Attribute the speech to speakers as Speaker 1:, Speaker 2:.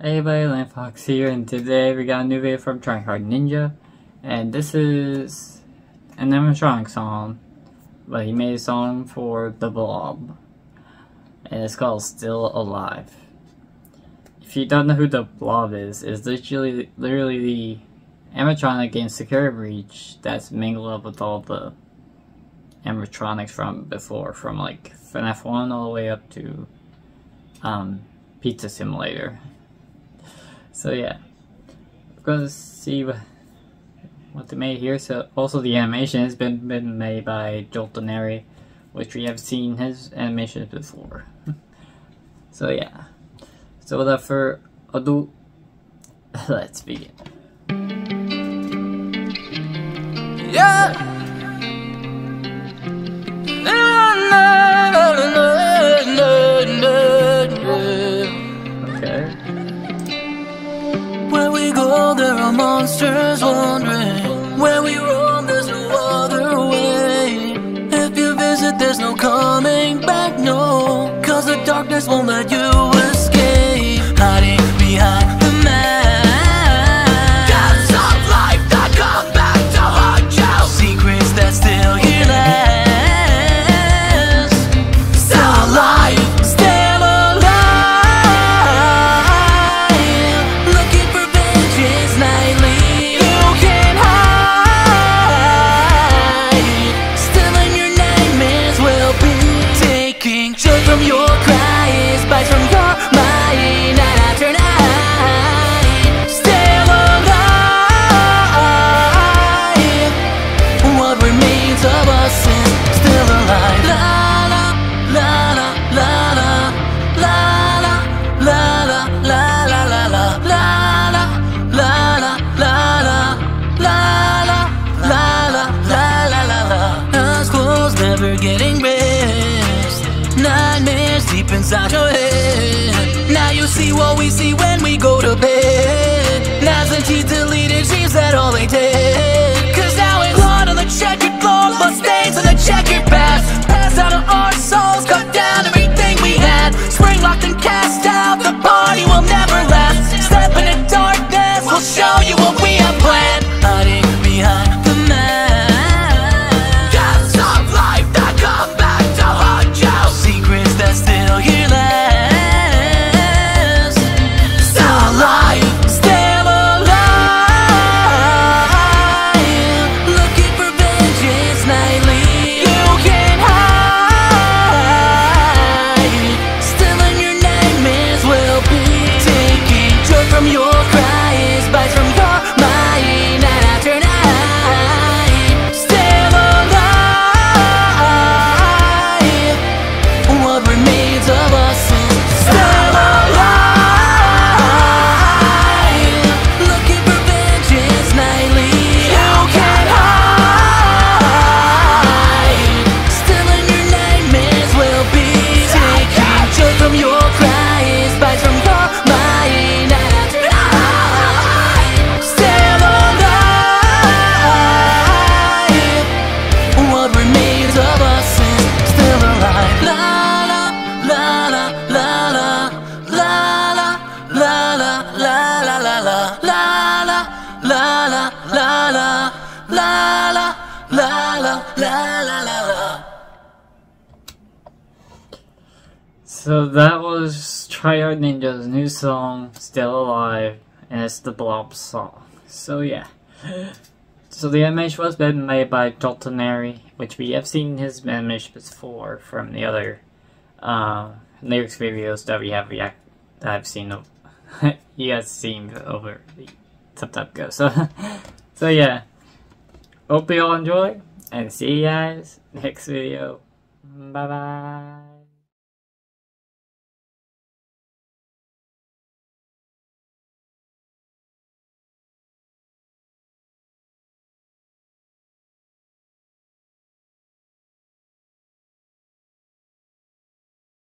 Speaker 1: Hey everybody, Land Fox here, and today we got a new video from Tryhard Ninja, and this is an animatronic song, but he made a song for The Blob, and it's called Still Alive. If you don't know who The Blob is, it's literally, literally the animatronic in Security Breach that's mingled up with all the animatronics from before, from like FNAF 1 all the way up to um, Pizza Simulator. So yeah, we're gonna see what, they made here. So also the animation has been been made by Joel Toneri, which we have seen his animations before. so yeah, so without further ado, let's begin.
Speaker 2: Yeah. Monsters wandering. Where we roam, there's no other way. If you visit, there's no coming back, no. Cause the darkness won't let you never getting rest. Nightmares deep inside your head. Now you see what we see when we go to bed. Knives and teeth deleted, seems that all they did. La la la la la
Speaker 1: So that was Tryhard Ninja's new song, Still Alive, and it's the Blob song. So yeah. So the animation was made by Joel Toneri, which we have seen his animation before from the other uh, lyrics videos that we have react that I've seen. you guys seen over the some time ago. So so yeah. Hope you all enjoy, and see you guys next video. Bye bye.